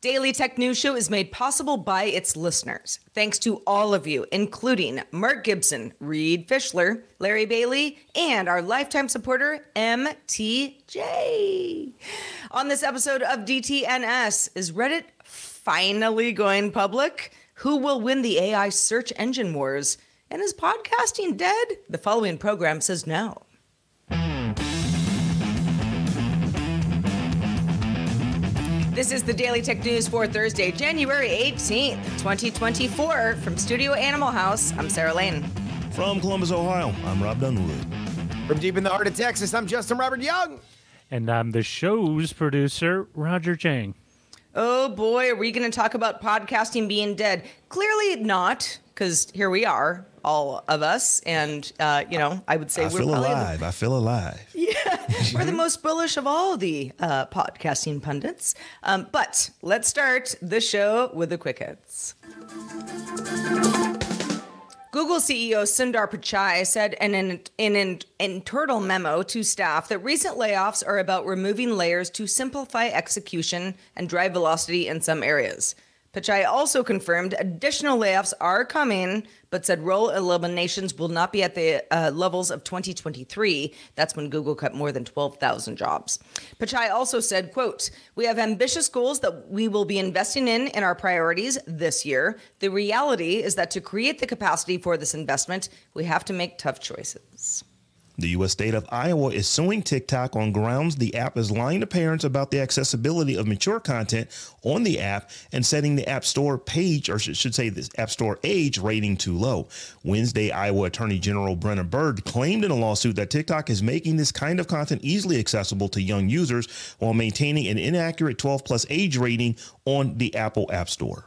Daily Tech News Show is made possible by its listeners. Thanks to all of you, including Mark Gibson, Reed Fischler, Larry Bailey, and our lifetime supporter, MTJ. On this episode of DTNS, is Reddit finally going public? Who will win the AI search engine wars? And is podcasting dead? The following program says no. This is the Daily Tech News for Thursday, January 18th, 2024. From Studio Animal House, I'm Sarah Lane. From Columbus, Ohio, I'm Robb Dunewood. From deep in the heart of Texas, I'm Justin Robert Young. And I'm the show's producer, Roger Chang. Oh boy, are we going to talk about podcasting being dead? Clearly not, because here we are, all of us, and uh, you know, I would say I we're feel alive. I feel alive. Yeah, we're the most bullish of all the uh, podcasting pundits. Um, but let's start the show with the quick hits. Google CEO Sundar Pichai said in an, in an internal memo to staff that recent layoffs are about removing layers to simplify execution and drive velocity in some areas. Pichai also confirmed additional layoffs are coming, but said role eliminations will not be at the uh, levels of 2023. That's when Google cut more than 12,000 jobs. Pichai also said, quote, we have ambitious goals that we will be investing in in our priorities this year. The reality is that to create the capacity for this investment, we have to make tough choices. The U.S. state of Iowa is suing TikTok on grounds the app is lying to parents about the accessibility of mature content on the app and setting the App Store page, or should say this App Store age rating too low. Wednesday, Iowa Attorney General Brenna Bird claimed in a lawsuit that TikTok is making this kind of content easily accessible to young users while maintaining an inaccurate 12 plus age rating on the Apple App Store.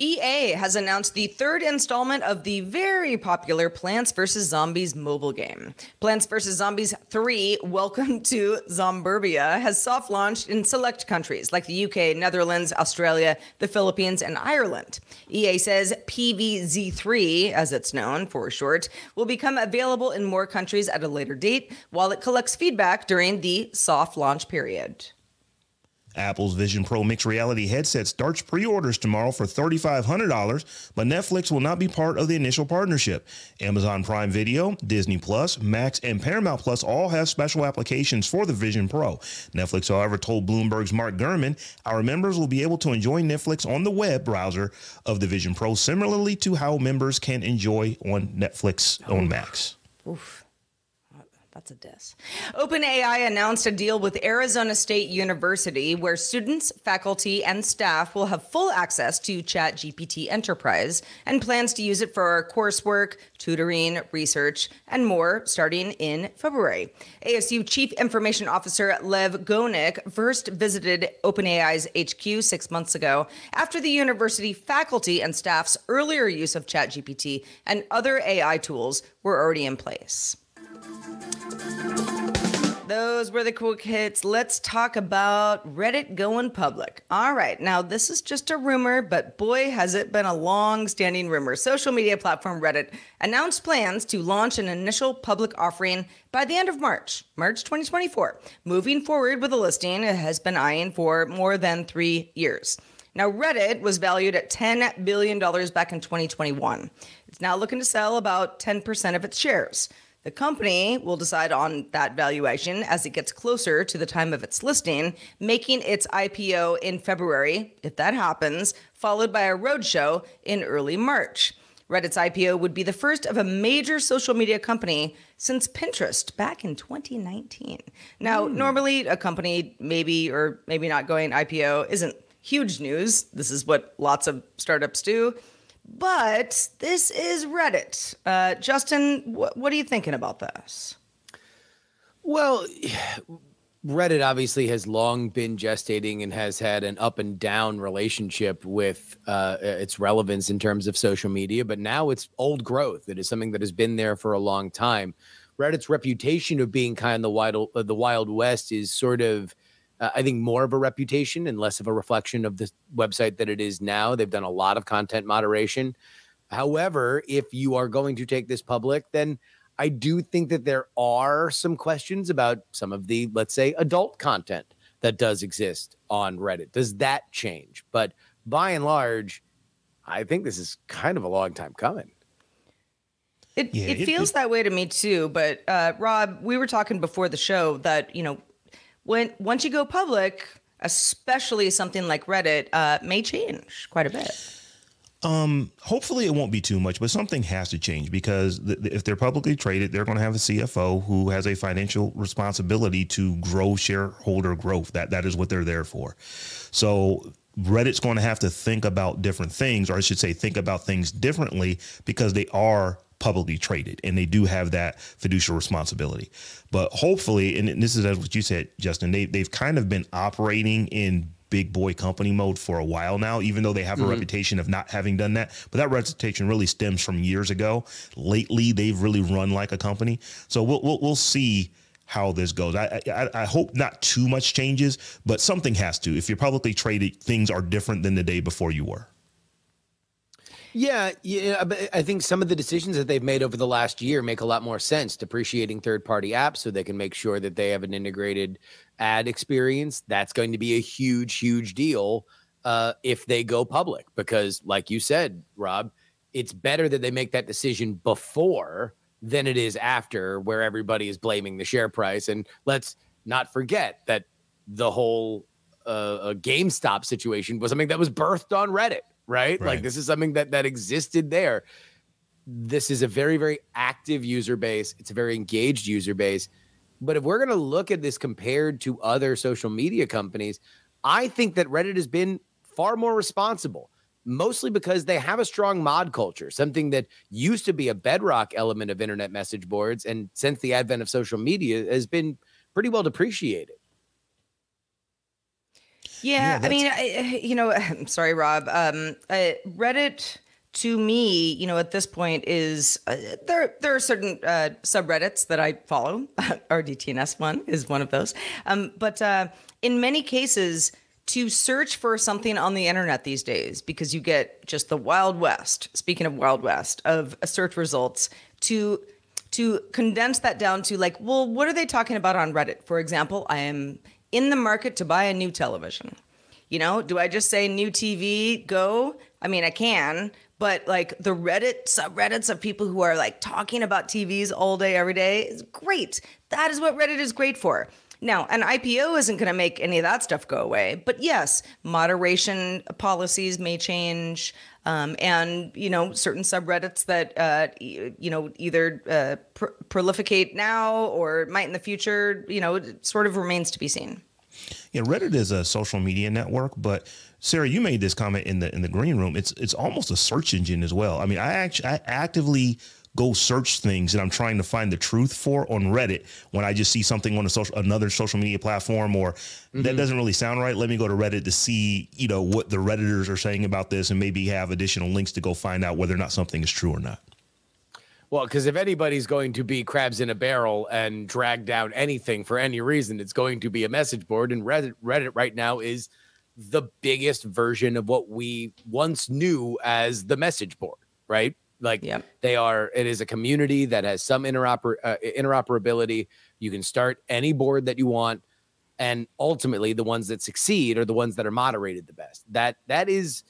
EA has announced the third installment of the very popular Plants vs. Zombies mobile game. Plants vs. Zombies 3, Welcome to Zomburbia, has soft launched in select countries like the UK, Netherlands, Australia, the Philippines, and Ireland. EA says PVZ3, as it's known for short, will become available in more countries at a later date while it collects feedback during the soft launch period. Apple's Vision Pro mixed reality headset starts pre orders tomorrow for $3,500, but Netflix will not be part of the initial partnership. Amazon Prime Video, Disney Plus, Max, and Paramount Plus all have special applications for the Vision Pro. Netflix, however, told Bloomberg's Mark Gurman, our members will be able to enjoy Netflix on the web browser of the Vision Pro, similarly to how members can enjoy on Netflix on Max. Oof. That's a diss. OpenAI announced a deal with Arizona State University where students, faculty, and staff will have full access to ChatGPT Enterprise and plans to use it for coursework, tutoring, research, and more starting in February. ASU Chief Information Officer Lev Gonick first visited OpenAI's HQ six months ago after the university faculty and staff's earlier use of ChatGPT and other AI tools were already in place. Those were the quick hits. Let's talk about Reddit going public. All right, now this is just a rumor, but boy, has it been a long standing rumor. Social media platform Reddit announced plans to launch an initial public offering by the end of March, March 2024. Moving forward with the listing, it has been eyeing for more than three years. Now, Reddit was valued at $10 billion back in 2021. It's now looking to sell about 10% of its shares. The company will decide on that valuation as it gets closer to the time of its listing, making its IPO in February, if that happens, followed by a roadshow in early March. Reddit's IPO would be the first of a major social media company since Pinterest back in 2019. Now, hmm. normally a company maybe or maybe not going IPO isn't huge news. This is what lots of startups do. But this is Reddit. Uh, Justin, wh- what are you thinking about this? Well, Reddit obviously has long been gestating and has had an up and down relationship with uh, its relevance in terms of social media, but now it's old growth. It is something that has been there for a long time. Reddit's reputation of being kind of the wild, the Wild West is sort of, uh, I think, more of a reputation and less of a reflection of the website that it is now. They've done a lot of content moderation. However, if you are going to take this public, then I do think that there are some questions about some of the, let's say, adult content that does exist on Reddit. Does that change? But by and large, I think this is kind of a long time coming. It, yeah, it, it feels it, that way to me too. But uh, Robb, we were talking before the show that you know when once you go public, especially something like Reddit, uh, may change quite a bit. Um, hopefully it won't be too much, but something has to change because th- if they're publicly traded, they're going to have a CFO who has a financial responsibility to grow shareholder growth. That that is what they're there for. So Reddit's going to have to think about different things, or I should say, think about things differently because they are publicly traded and they do have that fiduciary responsibility. But hopefully, and this is what you said, Justin, they, they've kind of been operating in big boy company mode for a while now, even though they have a mm-hmm. reputation of not having done that. But that reputation really stems from years ago. Lately, they've really run like a company. So we'll, we'll, we'll see how this goes. I, I, I hope not too much changes, but something has to. If you're publicly traded, things are different than the day before you were. Yeah, yeah, I think some of the decisions that they've made over the last year make a lot more sense. Depreciating third-party apps so they can make sure that they have an integrated ad experience. That's going to be a huge, huge deal uh, if they go public, because, like you said, Robb, it's better that they make that decision before than it is after, where everybody is blaming the share price. And let's not forget that the whole uh, GameStop situation was something that was birthed on Reddit right? right? Like this is something that that existed there. This is a very very active user base. It's a very engaged user base. But if we're going to look at this compared to other social media companies, I think that Reddit has been far more responsible, mostly because they have a strong mod culture, something that used to be a bedrock element of internet message boards and since the advent of social media has been pretty well depreciated. Yeah, yeah I mean, I, you know, I'm sorry, Robb. Um, uh, Reddit to me, you know, at this point is uh, there. There are certain uh, subreddits that I follow. RDTNS one is one of those. Um, but uh, in many cases, to search for something on the internet these days, because you get just the wild west. Speaking of wild west, of uh, search results to to condense that down to like, well, what are they talking about on Reddit? For example, I am in the market to buy a new television. You know, do I just say new TV, go? I mean, I can, but like the Reddit subreddits of people who are like talking about TVs all day, every day is great. That is what Reddit is great for. Now, an IPO isn't going to make any of that stuff go away, but yes, moderation policies may change, um, and you know certain subreddits that uh, you know either uh, pr- proliferate now or might in the future. You know, it sort of remains to be seen. Yeah, Reddit is a social media network, but Sarah, you made this comment in the in the green room. It's it's almost a search engine as well. I mean, I actually I actively go search things that I'm trying to find the truth for on Reddit when I just see something on a social another social media platform or mm-hmm. that doesn't really sound right. Let me go to Reddit to see, you know, what the Redditors are saying about this and maybe have additional links to go find out whether or not something is true or not. Well, because if anybody's going to be crabs in a barrel and drag down anything for any reason, it's going to be a message board. And Reddit, Reddit right now is the biggest version of what we once knew as the message board, right? Like yep. they are, it is a community that has some interoper, uh, interoperability. You can start any board that you want, and ultimately, the ones that succeed are the ones that are moderated the best. That that is,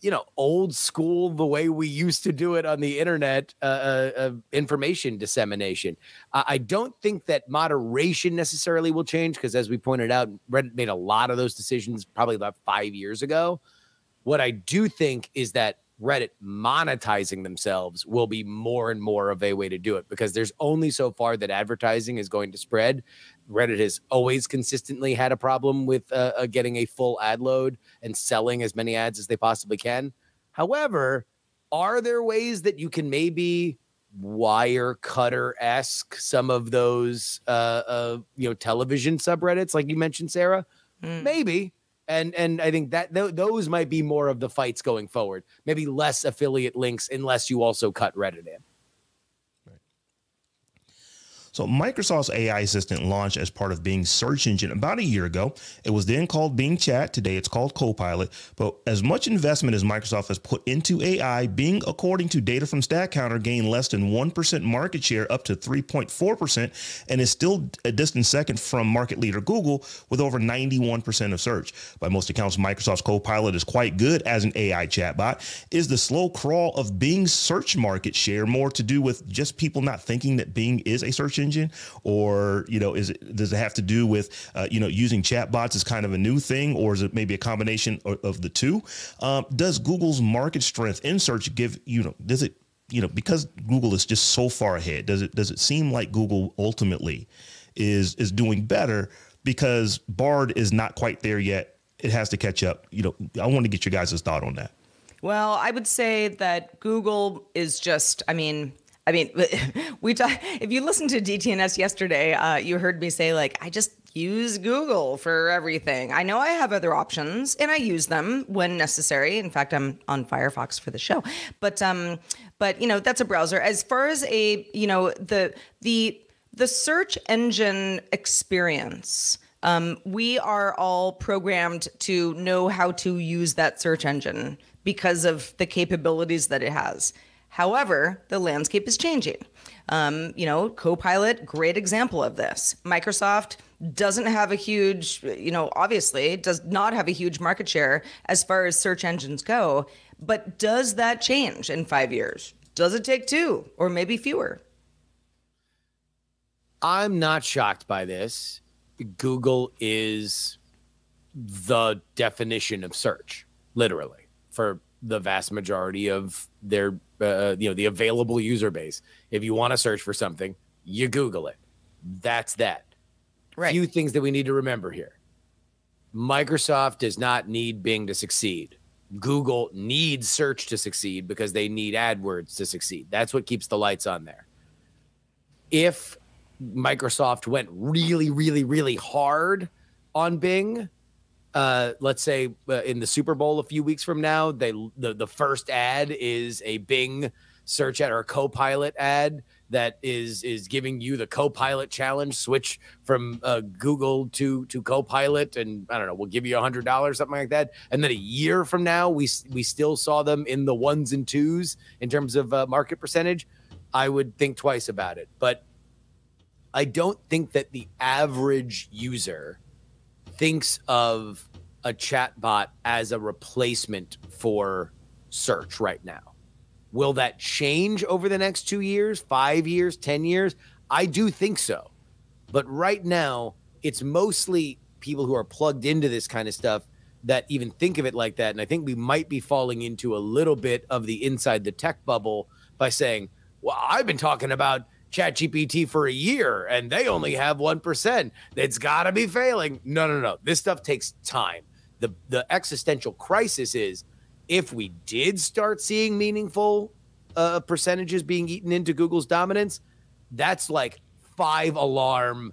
you know, old school the way we used to do it on the internet, uh, uh, information dissemination. I don't think that moderation necessarily will change because, as we pointed out, Reddit made a lot of those decisions probably about five years ago. What I do think is that Reddit monetizing themselves will be more and more of a way to do it because there's only so far that advertising is going to spread. Reddit has always consistently had a problem with uh, uh, getting a full ad load and selling as many ads as they possibly can. However, are there ways that you can maybe Wirecutter esque some of those uh, uh, you know television subreddits like you mentioned, Sarah? Mm. Maybe and and I think that th- those might be more of the fights going forward. Maybe less affiliate links unless you also cut Reddit in. So Microsoft's AI assistant launched as part of Bing's search engine about a year ago. It was then called Bing Chat. Today it's called Copilot. But as much investment as Microsoft has put into AI, Bing, according to data from StatCounter, gained less than 1% market share up to 3.4% and is still a distant second from market leader Google with over 91% of search. By most accounts, Microsoft's Copilot is quite good as an AI chatbot. Is the slow crawl of Bing's search market share more to do with just people not thinking that Bing is a search engine, or you know, is it does it have to do with uh, you know using chatbots as kind of a new thing, or is it maybe a combination of, of the two? Um, does Google's market strength in search give you know does it you know because Google is just so far ahead? Does it does it seem like Google ultimately is is doing better because Bard is not quite there yet? It has to catch up. You know, I want to get your guys' thought on that. Well, I would say that Google is just, I mean, I mean, we talk, if you listened to DTNS yesterday, uh, you heard me say like, I just use Google for everything. I know I have other options and I use them when necessary. In fact, I'm on Firefox for the show. But um but you know, that's a browser. As far as a, you know, the the the search engine experience um, we are all programmed to know how to use that search engine because of the capabilities that it has. However, the landscape is changing. Um, you know, Copilot, great example of this. Microsoft doesn't have a huge, you know, obviously does not have a huge market share as far as search engines go. But does that change in five years? Does it take two or maybe fewer? I'm not shocked by this. Google is the definition of search, literally, for the vast majority of their, uh, you know, the available user base. If you want to search for something, you Google it. That's that. Right. Few things that we need to remember here. Microsoft does not need Bing to succeed. Google needs search to succeed because they need AdWords to succeed. That's what keeps the lights on there. If Microsoft went really, really, really hard on Bing, uh, let's say uh, in the Super Bowl a few weeks from now, they the, the first ad is a Bing search ad or a Copilot ad that is is giving you the Copilot challenge. Switch from uh, Google to to Copilot, and I don't know, we'll give you a hundred dollars, something like that. And then a year from now, we we still saw them in the ones and twos in terms of uh, market percentage. I would think twice about it, but I don't think that the average user thinks of a chatbot as a replacement for search right now. Will that change over the next two years, five years, 10 years? I do think so. But right now, it's mostly people who are plugged into this kind of stuff that even think of it like that. And I think we might be falling into a little bit of the inside the tech bubble by saying, well, I've been talking about ChatGPT for a year and they only have 1%. It's got to be failing. No, no, no. This stuff takes time. The the existential crisis is if we did start seeing meaningful uh, percentages being eaten into Google's dominance, that's like five alarm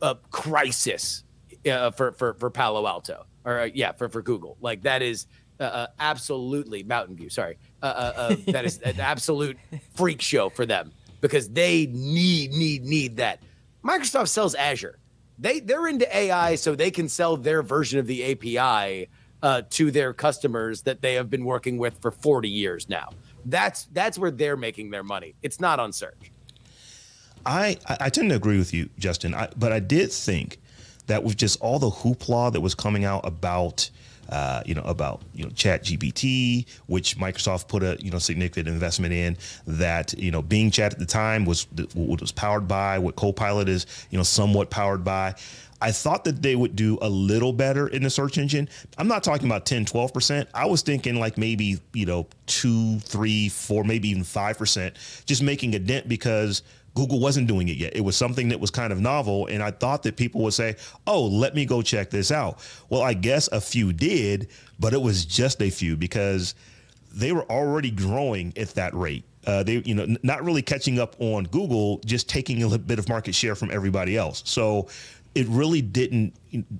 uh, crisis uh, for, for for Palo Alto or uh, yeah for for Google. Like that is uh, uh, absolutely Mountain View. Sorry, that is an absolute freak show for them because they need need need that. Microsoft sells Azure. They they're into AI so they can sell their version of the API uh, to their customers that they have been working with for 40 years now. That's that's where they're making their money. It's not on search. I I tend to agree with you, Justin. I, but I did think that with just all the hoopla that was coming out about uh, you know, about you know Chat GPT, which Microsoft put a you know significant investment in. That you know Bing Chat at the time was what was powered by, what Copilot is you know somewhat powered by. I thought that they would do a little better in the search engine. I'm not talking about 10, 12%. I was thinking like maybe, you know, two, three, four, maybe even 5%, just making a dent because Google wasn't doing it yet. It was something that was kind of novel. And I thought that people would say, oh, let me go check this out. Well, I guess a few did, but it was just a few because they were already growing at that rate. Uh, they, you know, not really catching up on Google, just taking a little bit of market share from everybody else. So it really didn't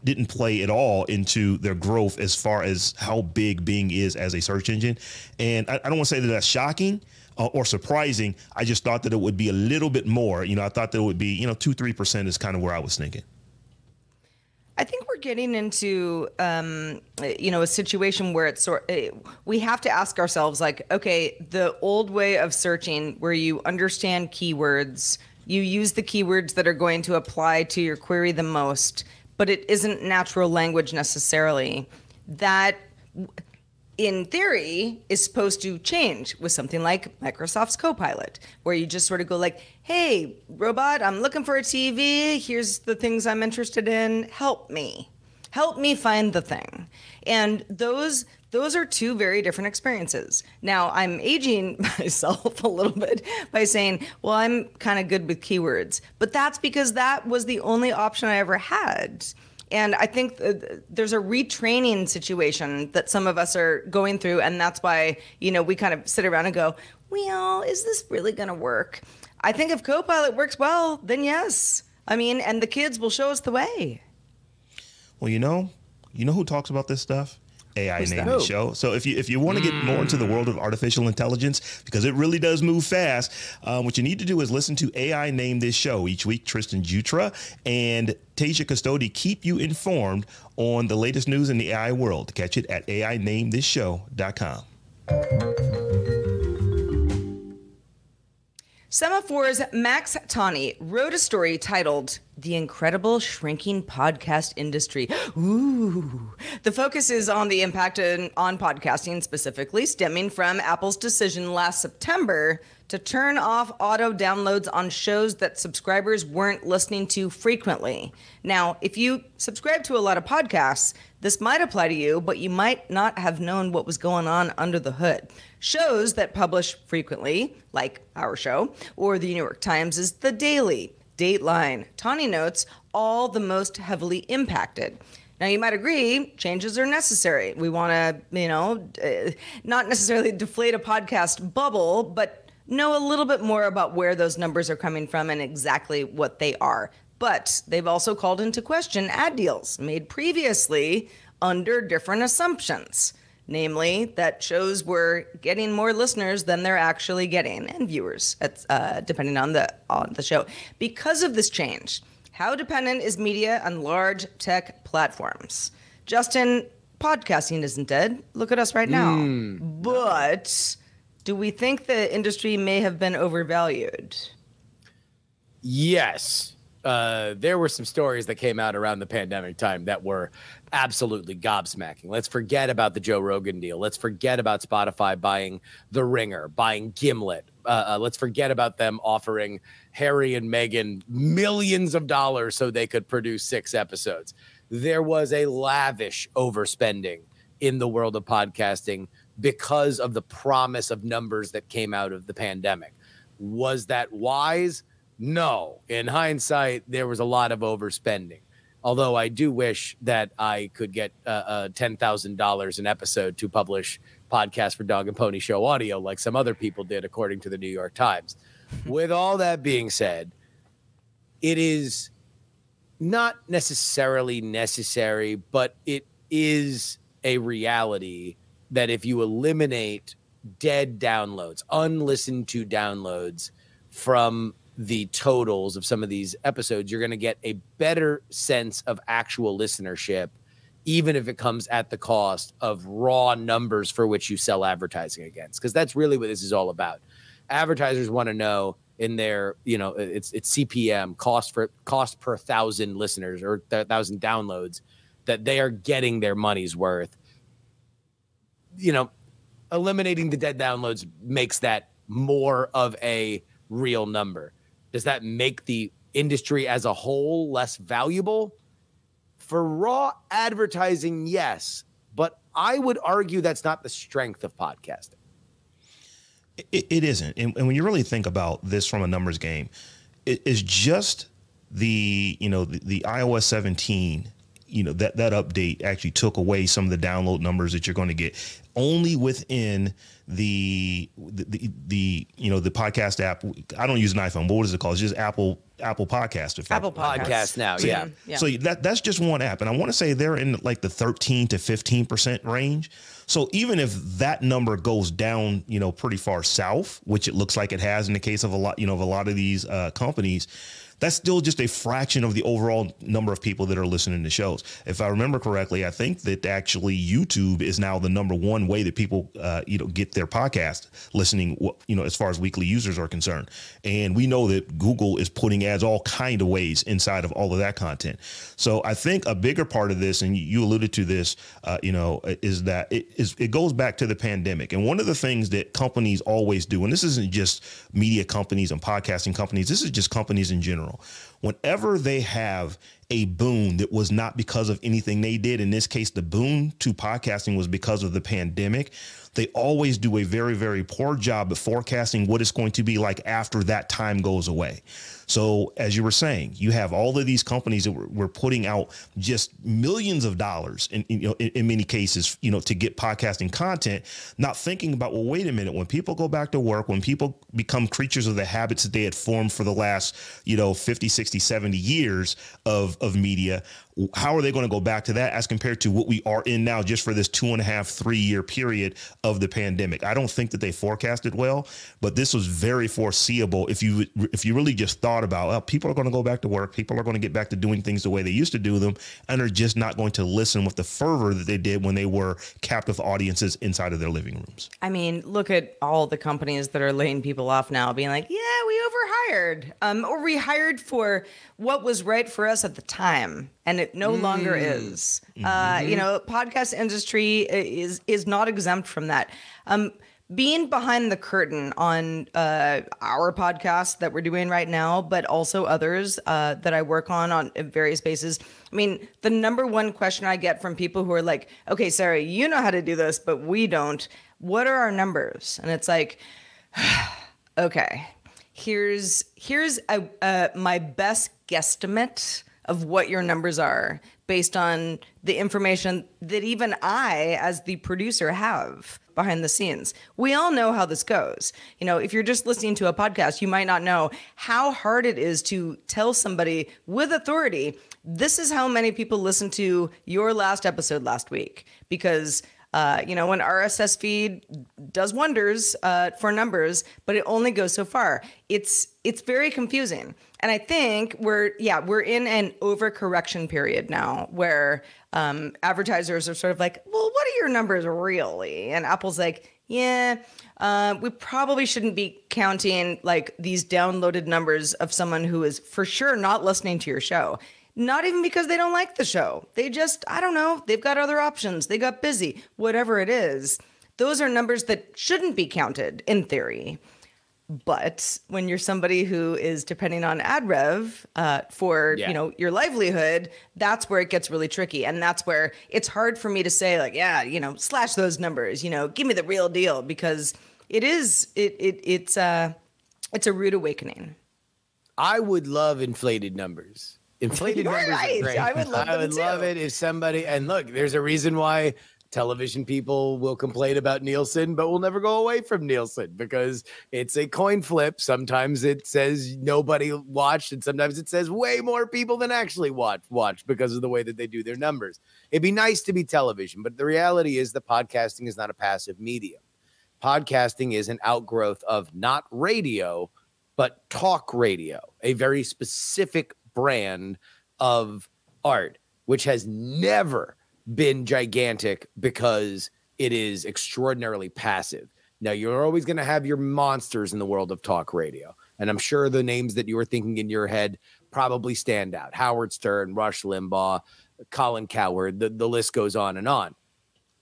didn't play at all into their growth as far as how big Bing is as a search engine. And I, I don't want to say that that's shocking. Uh, or surprising. I just thought that it would be a little bit more. You know, I thought that it would be, you know, two, three percent is kind of where I was thinking. I think we're getting into, um, you know, a situation where it's sort. Uh, we have to ask ourselves, like, okay, the old way of searching, where you understand keywords, you use the keywords that are going to apply to your query the most, but it isn't natural language necessarily. That in theory is supposed to change with something like Microsoft's Copilot, where you just sort of go like, "Hey, robot, I'm looking for a TV. Here's the things I'm interested in. Help me. Help me find the thing." And those those are two very different experiences. Now, I'm aging myself a little bit by saying, "Well, I'm kind of good with keywords." But that's because that was the only option I ever had. And I think there's a retraining situation that some of us are going through. And that's why, you know, we kind of sit around and go, well, is this really going to work? I think if Copilot works well, then yes. I mean, and the kids will show us the way. Well, you know, you know who talks about this stuff? AI Who's name the show. So if you if you want to get mm. more into the world of artificial intelligence, because it really does move fast, um, what you need to do is listen to AI Named This Show each week. Tristan Jutra and Tasia Custody keep you informed on the latest news in the AI world. Catch it at AINamedThisShow.com. Semafor's Max Tani wrote a story titled The Incredible Shrinking Podcast Industry. Ooh. The focus is on the impact on podcasting, specifically stemming from Apple's decision last September to turn off auto downloads on shows that subscribers weren't listening to frequently. Now, if you subscribe to a lot of podcasts, this might apply to you, but you might not have known what was going on under the hood. Shows that publish frequently, like our show, or the New York Times, is The Daily, Dateline, Tawny Notes, all the most heavily impacted. Now, you might agree changes are necessary. We want to, you know, uh, not necessarily deflate a podcast bubble, but know a little bit more about where those numbers are coming from and exactly what they are. But they've also called into question ad deals made previously under different assumptions namely that shows were getting more listeners than they're actually getting and viewers, uh, depending on the on the show. Because of this change, how dependent is media on large tech platforms? Justin, podcasting isn't dead. Look at us right now. Mm. But do we think the industry may have been overvalued? Yes uh, there were some stories that came out around the pandemic time that were absolutely gobsmacking. Let's forget about the Joe Rogan deal. Let's forget about Spotify buying The Ringer, buying Gimlet. Uh, uh, let's forget about them offering Harry and Meghan millions of dollars so they could produce six episodes. There was a lavish overspending in the world of podcasting because of the promise of numbers that came out of the pandemic. Was that wise? No. In hindsight, there was a lot of overspending. Although I do wish that I could get uh, uh, $10,000 an episode to publish podcast for Dog and Pony Show audio like some other people did, according to the New York Times. With all that being said, it is not necessarily necessary, but it is a reality that if you eliminate dead downloads, unlistened to downloads from the totals of some of these episodes, you're going to get a better sense of actual listenership, even if it comes at the cost of raw numbers for which you sell advertising against. Because that's really what this is all about. Advertisers want to know in their, you know, it's it's CPM cost for cost per thousand listeners or th- thousand downloads that they are getting their money's worth. You know, eliminating the dead downloads makes that more of a real number does that make the industry as a whole less valuable? For raw advertising, yes, but I would argue that's not the strength of podcasting. it, it isn't. And, and, when you really think about this from a numbers game, it is just the, you know, the, the iOS 17 you know that that update actually took away some of the download numbers that you're going to get only within the, the the, the you know the podcast app. I don't use an iPhone, but what is it called? It's just Apple Apple Podcast. If Apple that- Podcast now, So, yeah. Yeah. So that that's just one app, and I want to say they're in like the 13 to 15 percent range. So even if that number goes down, you know, pretty far south, which it looks like it has in the case of a lot, you know, of a lot of these uh, companies, that's still just a fraction of the overall number of people that are listening to shows. If I remember correctly, I think that actually YouTube is now the number one way that people, uh, you know, get their podcast listening. You know, as far as weekly users are concerned, and we know that Google is putting ads all kind of ways inside of all of that content. So I think a bigger part of this, and you alluded to this, uh, you know, is that it is it goes back to the pandemic. And one of the things that companies always do, and this isn't just media companies and podcasting companies, this is just companies in general general. Whenever they have a boon that was not because of anything they did, in this case, the boon to podcasting was because of the pandemic. They always do a very, very poor job at forecasting what it's going to be like after that time goes away. So, as you were saying, you have all of these companies that were, were putting out just millions of dollars, in, in, you know, in, in many cases, you know, to get podcasting content, not thinking about, well, wait a minute, when people go back to work, when people become creatures of the habits that they had formed for the last, you know, 50, 60, 70 years of, of media, how are they going to go back to that as compared to what we are in now just for this two and a half three year period of the pandemic? I don't think that they forecasted well but this was very foreseeable. If you if you really just thought about well, people are going to go back to work people are going to get back to doing things the way they used to do them and are just not going to listen with the fervor that they did when they were captive audiences inside of their living rooms. I mean, look at all the companies that are laying people off now, being like, "Yeah, we overhired, um, or we hired for what was right for us at the time, and it no longer is." Uh, you know, podcast industry is is not exempt from that. Um, being behind the curtain on uh, our podcast that we're doing right now, but also others uh, that I work on on various bases. I mean, the number one question I get from people who are like, "Okay, Sarah, you know how to do this, but we don't. What are our numbers?" And it's like, okay, here's here's a, uh, my best guesstimate of what your numbers are based on the information that even I, as the producer, have behind the scenes. We all know how this goes. You know, if you're just listening to a podcast, you might not know how hard it is to tell somebody with authority, this is how many people listened to your last episode last week. Because uh, you know, an RSS feed does wonders uh, for numbers, but it only goes so far. It's it's very confusing, and I think we're yeah we're in an overcorrection period now where um, advertisers are sort of like, well, what are your numbers really? And Apple's like, yeah, uh, we probably shouldn't be counting like these downloaded numbers of someone who is for sure not listening to your show. Not even because they don't like the show. They just, I don't know, they've got other options. They got busy, whatever it is. Those are numbers that shouldn't be counted in theory. But when you're somebody who is depending on ad rev uh, for Yeah. you know your livelihood, that's where it gets really tricky, and that's where it's hard for me to say like, yeah, you know, slash those numbers, you know, give me the real deal because it is it it it's uh it's a rude awakening. I would love inflated numbers. Inflated You're numbers right. are great. I would love I would love it if somebody and look, there's a reason why television people will complain about Nielsen, but we'll never go away from Nielsen because it's a coin flip. Sometimes it says nobody watched, and sometimes it says way more people than actually watch watch because of the way that they do their numbers. It'd be nice to be television, but the reality is that podcasting is not a passive medium. Podcasting is an outgrowth of not radio, but talk radio, a very specific brand of art, which has never been gigantic because it is extraordinarily passive. Now, you're always going to have your monsters in the world of talk radio. And I'm sure the names that you were thinking in your head probably stand out Howard Stern, Rush Limbaugh, Colin Cowherd, the, the list goes on and on.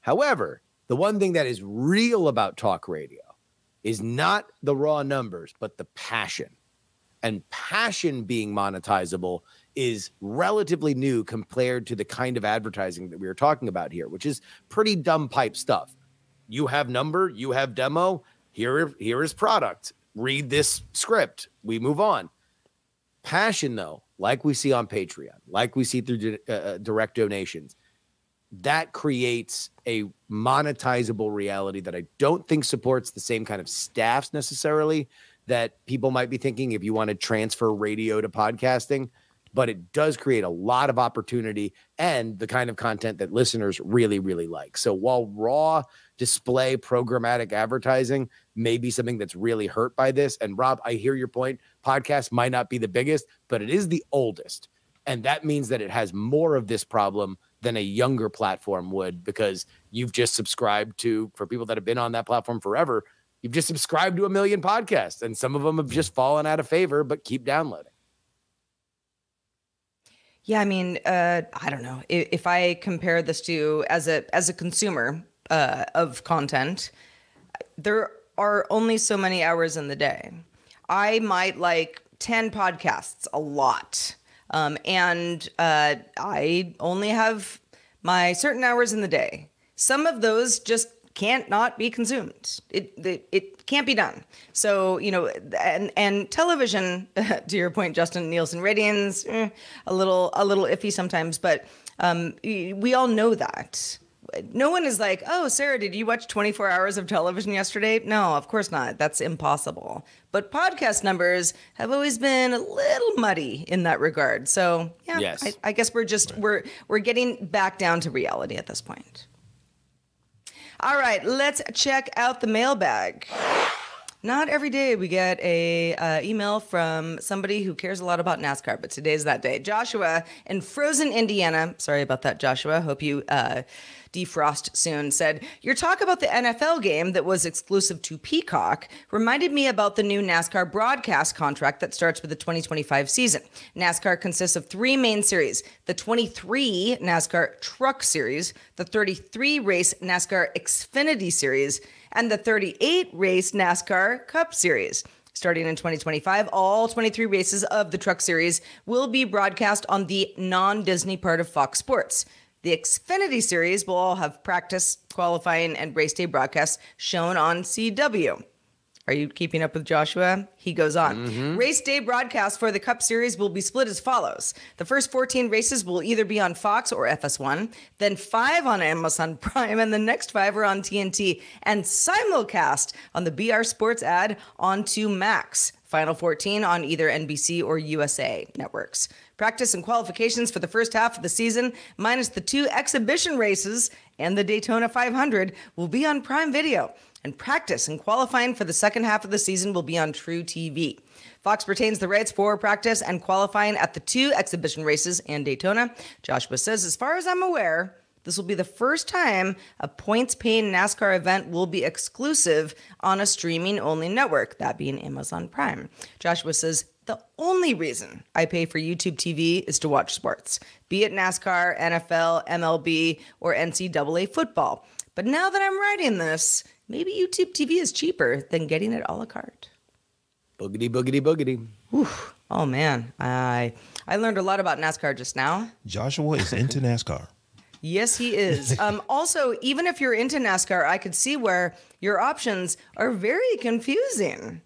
However, the one thing that is real about talk radio is not the raw numbers, but the passion. And passion being monetizable is relatively new compared to the kind of advertising that we were talking about here, which is pretty dumb pipe stuff. You have number, you have demo, here, here is product. Read this script. We move on. Passion, though, like we see on Patreon, like we see through uh, uh, direct donations, that creates a monetizable reality that I don't think supports the same kind of staffs necessarily that people might be thinking if you want to transfer radio to podcasting, but it does create a lot of opportunity and the kind of content that listeners really, really like. So while raw display programmatic advertising may be something that's really hurt by this, and Robb, I hear your point. Podcast might not be the biggest, but it is the oldest. And that means that it has more of this problem than a younger platform would because you've just subscribed to, for people that have been on that platform forever, you've just subscribed to a million podcasts and some of them have just fallen out of favor, but keep downloading. Yeah, I mean, uh, I don't know if, if, I compare this to as a as a consumer uh, of content, there are only so many hours in the day. I might like ten podcasts a lot, um, and uh, I only have my certain hours in the day. Some of those just can't not be consumed. It, it, it can't be done. So you know, and and television, to your point, Justin Nielsen ratings eh, a little a little iffy sometimes, but um, we all know that. No one is like, oh, Sarah, did you watch 24 hours of television yesterday? No, of course not. That's impossible. But podcast numbers have always been a little muddy in that regard. So yeah, yes. I, I guess we're just right. we're we're getting back down to reality at this point. All right, let's check out the mailbag. Not every day we get a uh, email from somebody who cares a lot about NASCAR, but today's that day. Joshua in Frozen, Indiana. Sorry about that, Joshua. Hope you uh, defrost soon, said, Your talk about the NFL game that was exclusive to Peacock reminded me about the new NASCAR broadcast contract that starts with the 2025 season. NASCAR consists of three main series the 23 NASCAR Truck Series, the 33 race NASCAR Xfinity Series, and the 38 race NASCAR Cup Series. Starting in 2025, all 23 races of the Truck Series will be broadcast on the non Disney part of Fox Sports. The Xfinity Series will all have practice, qualifying, and race day broadcasts shown on CW. Are you keeping up with Joshua? He goes on. Mm-hmm. Race day broadcasts for the Cup Series will be split as follows. The first 14 races will either be on Fox or FS1, then five on Amazon Prime, and the next five are on TNT and simulcast on the BR Sports ad onto Max. Final 14 on either NBC or USA networks. Practice and qualifications for the first half of the season, minus the two exhibition races and the Daytona 500, will be on Prime Video. And practice and qualifying for the second half of the season will be on truTV. Fox retains the rights for practice and qualifying at the two exhibition races and Daytona. Joshua says, as far as I'm aware, this will be the first time a points paying NASCAR event will be exclusive on a streaming only network, that being Amazon Prime. Joshua says, the only reason I pay for YouTube TV is to watch sports, be it NASCAR, NFL, MLB, or NCAA football. But now that I'm writing this, maybe YouTube TV is cheaper than getting it a la carte. Boogity, boogity, boogity. Oof. Oh man, I I learned a lot about NASCAR just now. Joshua is into NASCAR. Yes, he is. Um, also, even if you're into NASCAR, I could see where your options are very confusing.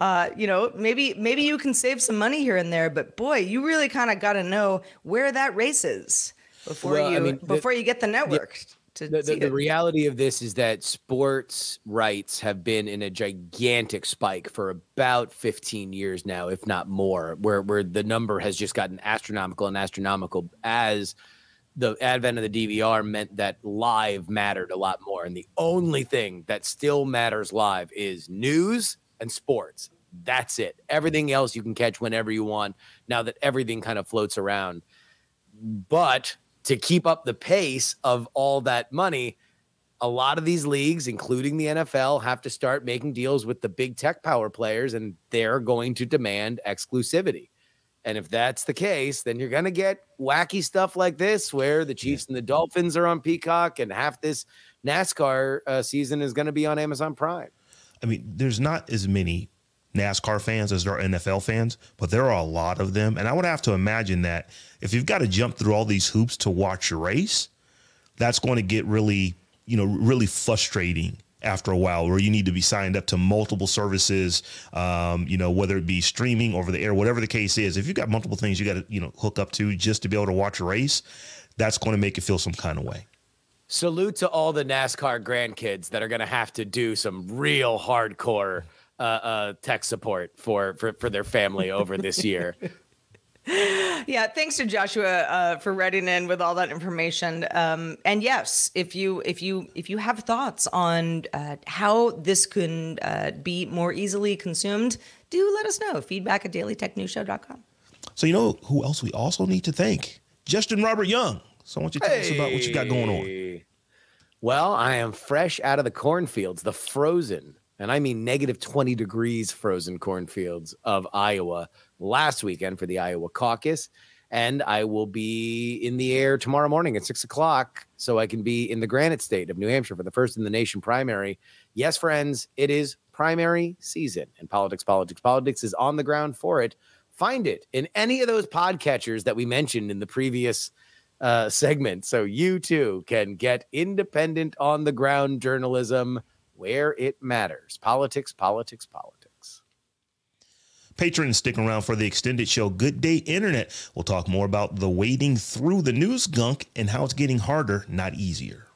Uh, you know, maybe maybe you can save some money here and there, but boy, you really kind of got to know where that race is before well, you I mean, before the, you get the network. The, the, the, the reality of this is that sports rights have been in a gigantic spike for about 15 years now, if not more, where where the number has just gotten astronomical and astronomical as the advent of the DVR meant that live mattered a lot more. And the only thing that still matters live is news and sports. That's it. Everything else you can catch whenever you want now that everything kind of floats around. But to keep up the pace of all that money, a lot of these leagues, including the NFL, have to start making deals with the big tech power players, and they're going to demand exclusivity. And if that's the case, then you're going to get wacky stuff like this, where the Chiefs and the Dolphins are on Peacock, and half this NASCAR uh, season is going to be on Amazon Prime. I mean, there's not as many NASCAR fans as there are NFL fans, but there are a lot of them. And I would have to imagine that if you've got to jump through all these hoops to watch a race, that's going to get really, you know, really frustrating after a while where you need to be signed up to multiple services um, you know whether it be streaming over the air whatever the case is if you've got multiple things you got to you know hook up to just to be able to watch a race that's going to make you feel some kind of way salute to all the nascar grandkids that are going to have to do some real hardcore uh, uh, tech support for for for their family over this year. yeah, thanks to Joshua uh, for writing in with all that information. Um, and yes, if you if you if you have thoughts on uh, how this can uh, be more easily consumed, do let us know. Feedback at dailytechnewsshow.com. So you know who else we also need to thank? Justin Robert Young. So I want you tell us about what you got going on. Well, I am fresh out of the cornfields, the frozen, and I mean negative 20 degrees frozen cornfields of Iowa last weekend for the Iowa caucus. And I will be in the air tomorrow morning at six o'clock so I can be in the granite state of New Hampshire for the first in the nation primary. Yes, friends, it is primary season, and politics, politics, politics is on the ground for it. Find it in any of those podcatchers that we mentioned in the previous uh, segment. So you too can get independent on the ground journalism where it matters. Politics, politics, politics. Patrons, stick around for the extended show Good Day Internet. We'll talk more about the wading through the news gunk and how it's getting harder, not easier.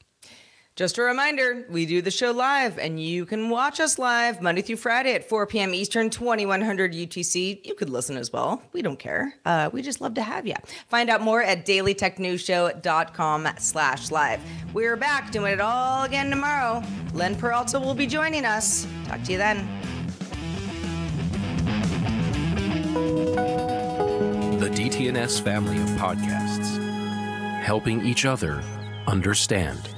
Just a reminder, we do the show live, and you can watch us live Monday through Friday at 4 p.m. Eastern, 2100 UTC. You could listen as well. We don't care. Uh, we just love to have you. Find out more at dailytechnewsshow.com slash live. We're back doing it all again tomorrow. Len Peralta will be joining us. Talk to you then. The DTNS family of podcasts, helping each other understand.